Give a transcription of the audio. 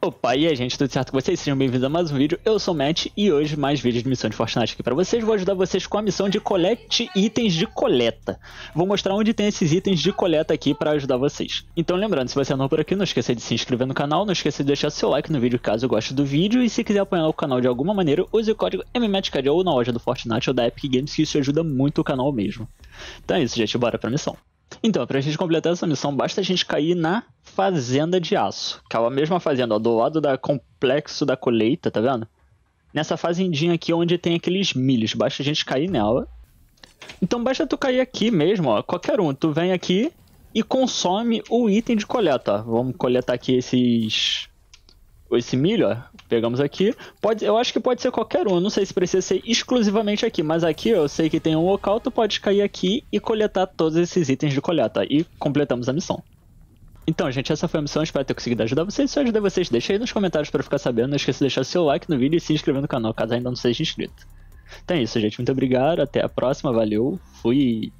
Opa, e aí gente, tudo certo com vocês? Sejam bem-vindos a mais um vídeo, eu sou o Matt e hoje mais vídeos de missão de Fortnite aqui pra vocês. Vou ajudar vocês com a missão de colete itens de coleta. Vou mostrar onde tem esses itens de coleta aqui pra ajudar vocês. Então lembrando, se você é novo por aqui, não esqueça de se inscrever no canal, não esqueça de deixar seu like no vídeo caso goste do vídeo e se quiser apoiar o canal de alguma maneira, use o código MMATCAD ou na loja do Fortnite ou da Epic Games que isso ajuda muito o canal mesmo. Então é isso gente, bora pra missão. Então, pra gente completar essa missão, basta a gente cair na Fazenda de Aço. Que é a mesma fazenda, ó, do lado da Complexo da Colheita, tá vendo? Nessa fazendinha aqui onde tem aqueles milhos. Basta a gente cair nela. Então basta tu cair aqui mesmo, ó. Qualquer um. Tu vem aqui e consome o item de coleta, ó. Vamos coletar aqui esses esse milho, ó, pegamos aqui. Pode, eu acho que pode ser qualquer um, não sei se precisa ser exclusivamente aqui, mas aqui eu sei que tem um local, tu pode cair aqui e coletar todos esses itens de coleta. E completamos a missão. Então, gente, essa foi a missão, espero ter conseguido ajudar vocês. Se eu ajudar vocês, deixa aí nos comentários para ficar sabendo. Não esqueça de deixar seu like no vídeo e se inscrever no canal, caso ainda não seja inscrito. Então é isso, gente. Muito obrigado, até a próxima, valeu, fui!